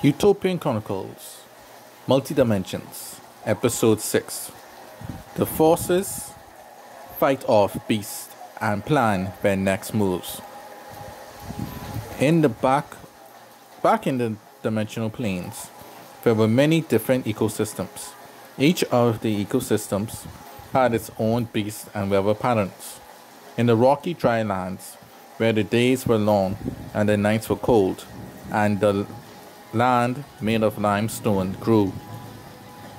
Utopian Chronicles Multi Dimensions Episode 6 The forces fight off beasts and plan their next moves. In the back back in the dimensional planes, there were many different ecosystems. Each of the ecosystems had its own beast and weather patterns. In the rocky dry lands, where the days were long and the nights were cold, and the land made of limestone grew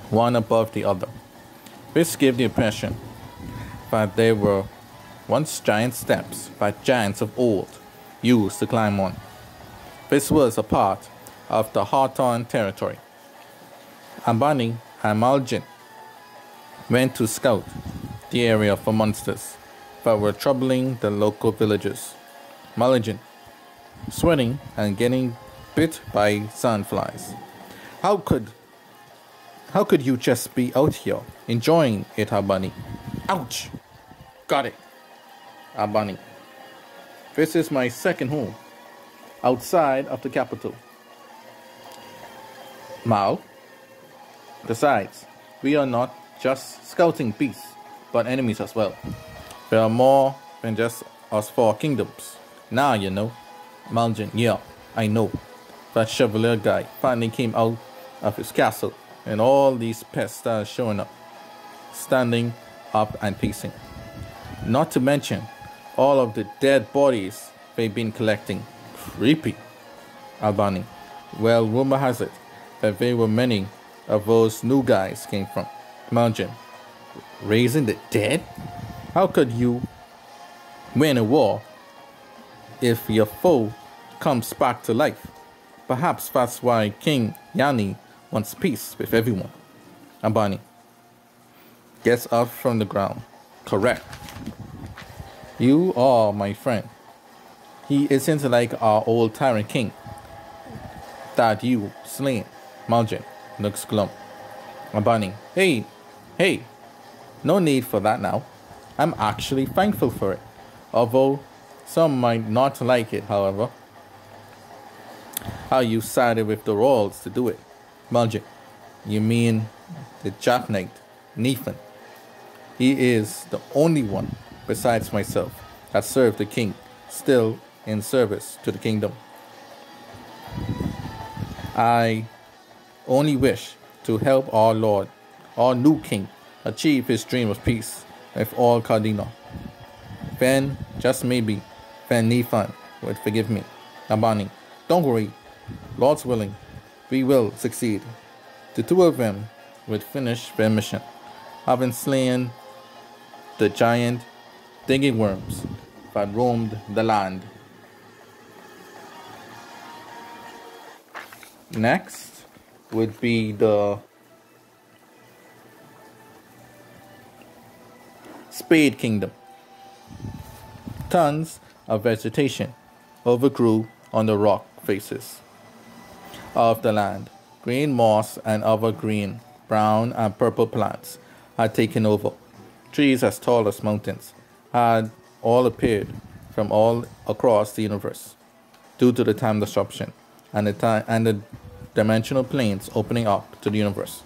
one above the other. This gave the impression that they were once giant steps that giants of old used to climb on. This was a part of the Harton territory. Ambani and Malgin went to scout the area for monsters that were troubling the local villagers. Malgin, sweating and getting bit by sandflies. How could how could you just be out here enjoying it, Albani? Ouch! Got it. Albani. This is my second home, outside of the capital. Mal. Besides, we are not just scouting beasts, but enemies as well. There are more than just us four kingdoms. Now you know. Malgin, yeah, I know. That Chevalier guy finally came out of his castle, and all these pests started showing up, standing up and pacing. Not to mention all of the dead bodies they've been collecting. Creepy. Albani. Well, rumor has it that they were many of those new guys came from. Malgin. Raising the dead? How could you win a war if your foe comes back to life? Perhaps that's why King Yani wants peace with everyone. Ambani gets up from the ground. Correct. You are my friend. He isn't like our old tyrant king that you slain. Malgin looks glum. Ambani, hey, hey, no need for that now. I'm actually thankful for it. Although some might not like it, however how you sided with the royals to do it. Malgin, you mean the Jack Knight, Nathan. He is the only one, besides myself, that served the king, still in service to the kingdom. I only wish to help our Lord, our new king, achieve his dream of peace with all Cardinal. Then, just maybe, Van Nifan would forgive me. Nabani, don't worry, Lord's willing, we will succeed. The two of them would finish their mission, having slain the giant digging worms that roamed the land. Next would be the Spade Kingdom. Tons of vegetation overgrew on the rock faces of the land. Green moss and other green, brown, and purple plants had taken over. Trees as tall as mountains had all appeared from all across the universe due to the time disruption and the, time, and the dimensional planes opening up to the universe.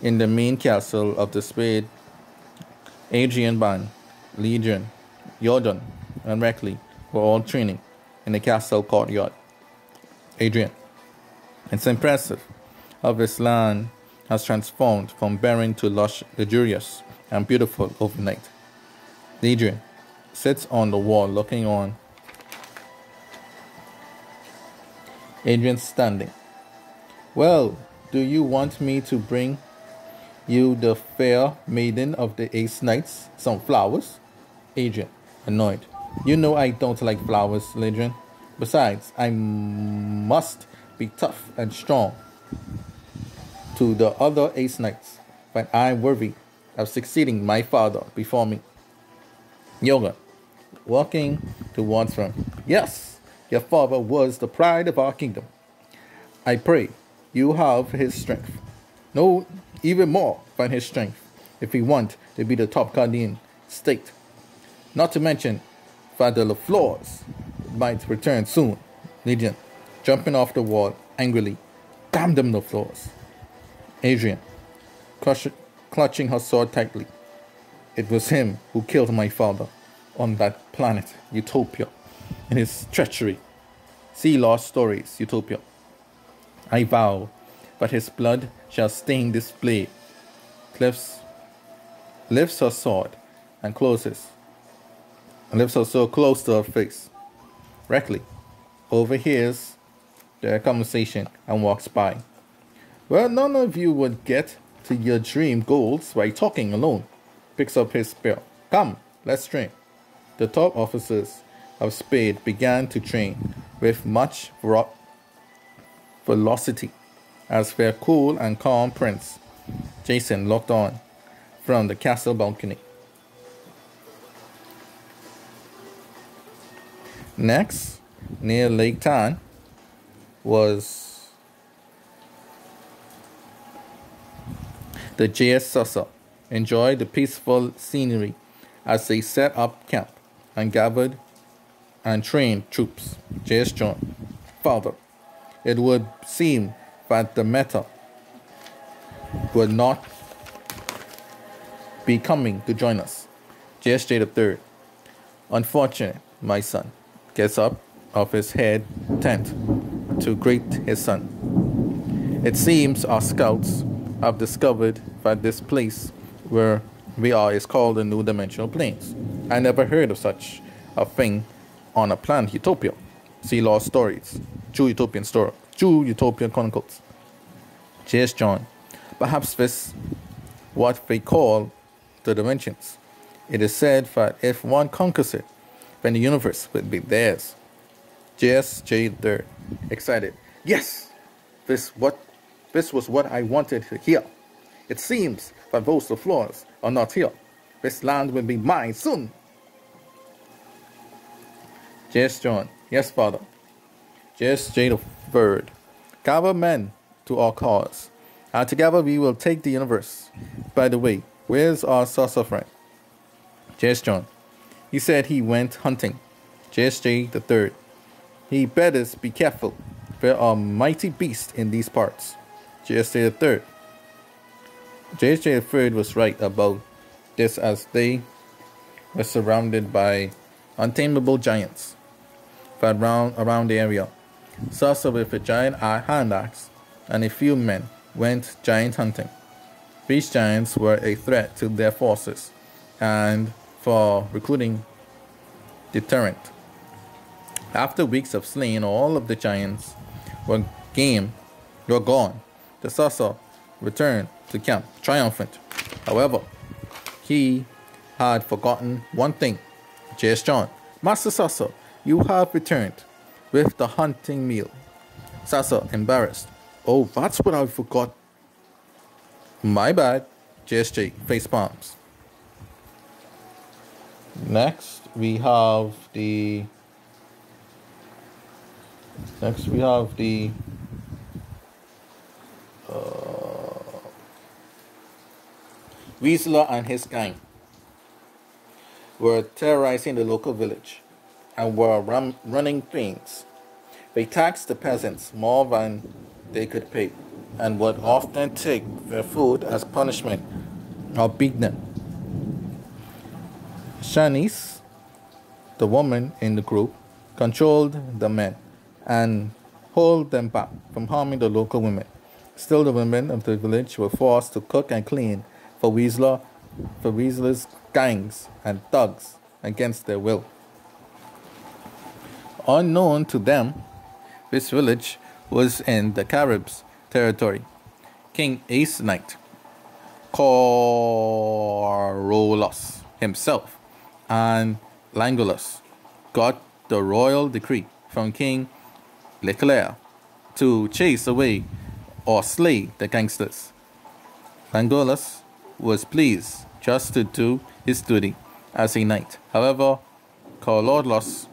In the main castle of the Spade, Adrian Ban, Legion, Jordan, and Reckley were all training in the castle courtyard. Adrian, it's impressive how this land has transformed from barren to lush, luxurious, and beautiful overnight. Adrian sits on the wall looking on. Adrian standing. Well, do you want me to bring you the fair maiden of the Ace Knights some flowers? Adrian, annoyed. You know I don't like flowers, Adrian. Besides, I must be tough and strong to the other ace knights, but I am worthy of succeeding my father before me. Yoga, walking towards him. Yes, your father was the pride of our kingdom. I pray you have his strength. No, even more than his strength, if he want to be the top guardian state. Not to mention, Father LaFleurs might return soon. Legion jumping off the wall angrily. Damn them, the floors. Adrian, clutching her sword tightly. It was him who killed my father on that planet, Utopia, in his treachery. See Lost Stories, Utopia. I vow that his blood shall stain this blade. Cliffs lifts her sword and closes, and lifts her sword close to her face. Reckley overhears their conversation and walks by. Well, none of you would get to your dream goals by talking alone. Picks up his spear. Come, let's train. The top officers of Spade began to train with much velocity as their cool and calm prince, Jason, looked on from the castle balcony. Next, near Lake Tan, was the JS. Enjoyed the peaceful scenery as they set up camp and gathered and trained troops. JS John. Father, it would seem that the meta would not be coming to join us. JSJ the third. Unfortunate, my son gets up of his head tent to greet his son. It seems our scouts have discovered that this place where we are is called the New Dimensional Planes. I never heard of such a thing on a planet Utopia. See Lost Stories, True Utopian Story, True Utopian Chronicles. Cheers, John. Perhaps this what they call the dimensions. It is said that if one conquers it, then the universe will be theirs. J.S.J. Third, excited. Yes, this what this was what I wanted to hear. It seems that those the floors are not here. This land will be mine soon. J.S. John, yes, father. J.S.J. the Third, gather men to our cause, and together we will take the universe. By the way, where's our saucer friend? J.S. John, he said he went hunting. JSJ the third. He better be careful. There are mighty beasts in these parts. JSJ the third. JSJ the third was right about this as they were surrounded by untamable giants that round around the area. Sasa with a giant hand axe and a few men went giant hunting. These giants were a threat to their forces and for recruiting deterrent. After weeks of slaying all of the giants were game were gone, the Sasa returned to camp triumphant. However, he had forgotten one thing. J.S. John, Master Sasa, you have returned with the hunting meal. Sasa, embarrassed. Oh, that's what I forgot. My bad. JSJ, face palms. Next, we have the. Next, we have the. Uh, Weasler and his gang were terrorizing the local village and were run, running things. They taxed the peasants more than they could pay and would often take their food as punishment or beat them. Shanice, the woman in the group, controlled the men and hold them back from harming the local women. Still, the women of the village were forced to cook and clean for Weasler, for Weasler's gangs and thugs against their will. Unknown to them, this village was in the Caribs territory. King Ace Knight, Corolus himself, and Langulus got the royal decree from King Leclerc to chase away or slay the gangsters. Langulus was pleased just to do his duty as a knight. However, Corolus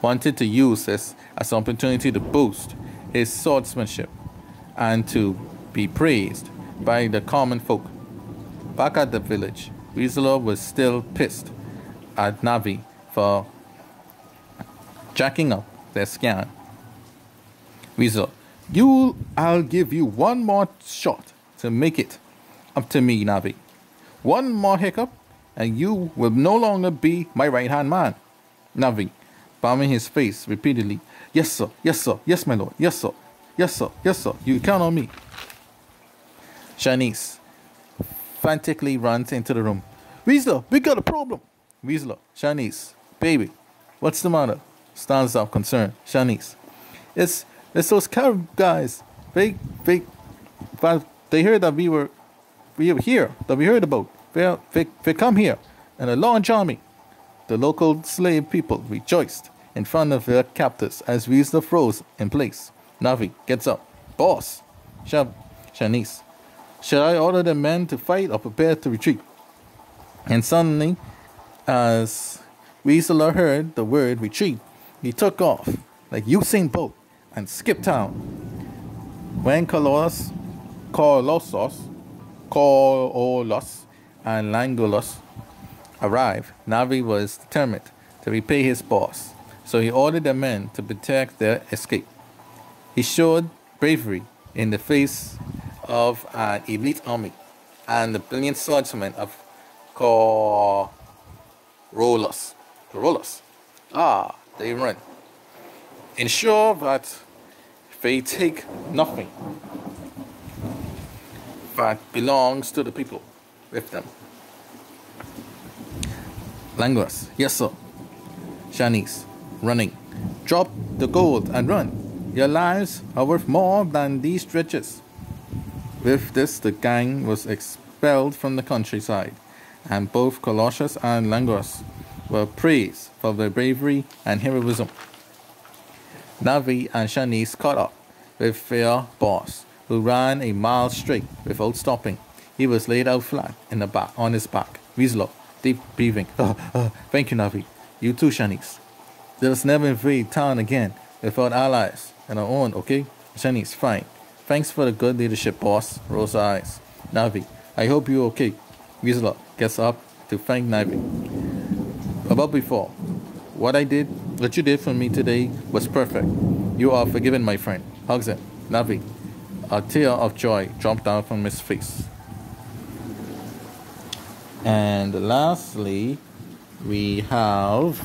wanted to use this as an opportunity to boost his swordsmanship and to be praised by the common folk. Back at the village, Weasel was still pissed at Navi for jacking up their scan. Weasel, You, I'll give you one more shot to make it up to me, Navi. One more hiccup, and you will no longer be my right hand man. Navi, bowing his face repeatedly. Yes, sir. Yes, sir. Yes, my lord. Yes, sir. Yes, sir. Yes, sir. You count on me. Shanice frantically runs into the room. Weasler, we got a problem. Weasler, Shanice, baby, what's the matter? Stands up concerned. Shanice, it's it's those Carib guys. They they they heard that we were we were here that we heard about. They they, they come here and a large army. The local slave people rejoiced in front of their captors as Weasler froze in place. Navi gets up. Boss, Shab, Shanice, should I order the men to fight or prepare to retreat? And suddenly, as Weasler heard the word retreat, he took off like Usain Bolt and skipped town. When Colossus, Colossus, Colos, and Langulus arrived, Navi was determined to repay his boss, so he ordered the men to protect their escape. He showed bravery in the face of an elite army and the brilliant swordsmen of Corollas. Corollas. Ah, they run. Ensure that they take nothing that belongs to the people with them. Languas, yes sir. Shanice, running. Drop the gold and run. Your lives are worth more than these riches. With this, the gang was expelled from the countryside, and both Colossus and Languas were praised for their bravery and heroism. Navi and Shanice caught up with their boss, who ran a mile straight without stopping. He was laid out flat in the back on his back. Weasel deep breathing. Thank you, Navi. You too, Shanice. Let us never invade town again without allies and our own, okay? Shanice, fine. Thanks for the good leadership, boss. Rosa eyes. Navi, I hope you're okay. Weasel gets up to thank Navi. About before, what I did, what you did for me today was perfect. You are forgiven, my friend. Hugs him. Navi. A tear of joy dropped down from his face. And lastly, we have